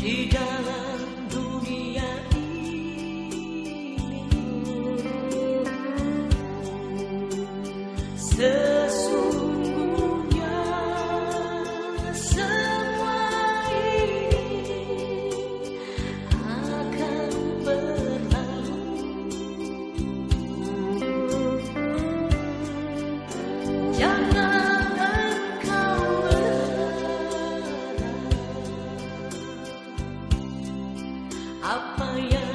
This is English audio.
He don't. apa yang